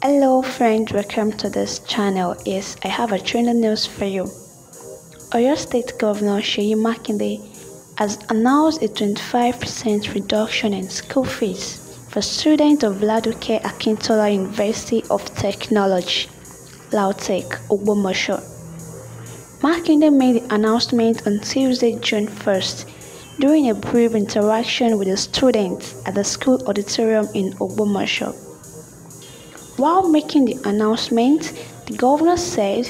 Hello friends, welcome to this channel. Yes, I have a trending news for you. Oyo State Governor Seyi Makinde has announced a 25% reduction in school fees for students of Ladoke Akintola University of Technology, Lautech, Ogbomosho. Makinde made the announcement on Tuesday, June 1st, during a brief interaction with the students at the school auditorium in Ogbomosho. While making the announcement, the governor said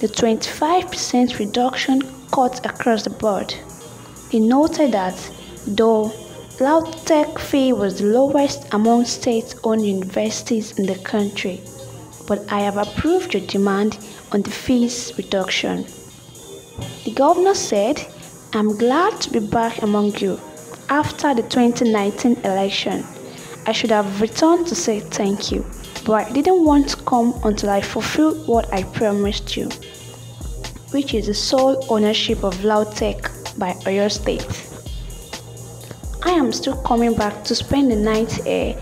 the 25% reduction cut across the board. He noted that though LAUTECH fee was the lowest among state-owned universities in the country, but I have approved your demand on the fees reduction. The governor said, I'm glad to be back among you after the 2019 election. I should have returned to say thank you but I didn't want to come until I fulfilled what I promised you, which is the sole ownership of Lautech by Oyo State. I am still coming back to spend the night here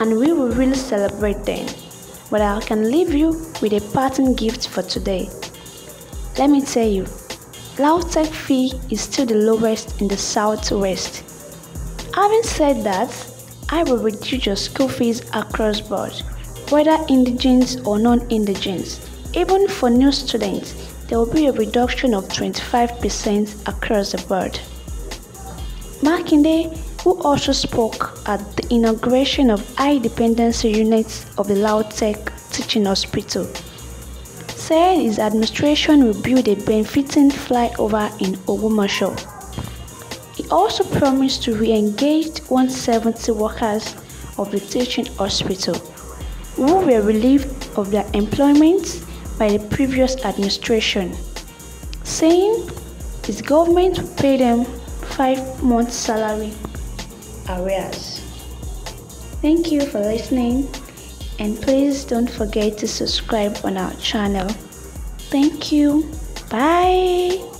and we will really celebrate then. But I can leave you with a parting gift for today. Let me tell you, Lautech fee is still the lowest in the southwest. Having said that, I will reduce your school fees across board whether indigenous or non-indigenous. Even for new students, there will be a reduction of 25% across the board. Makinde, who also spoke at the inauguration of high dependency units of the Lautech Teaching Hospital, said his administration will build a benefiting flyover in Ogbomosho. Also promised to re-engage 170 workers of the teaching hospital who were relieved of their employment by the previous administration, saying his government would pay them five months' salary arrears. Thank you for listening and please don't forget to subscribe on our channel. Thank you. Bye.